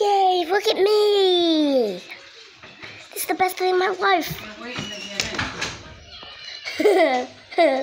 Yay, look at me. This is the best day of my life.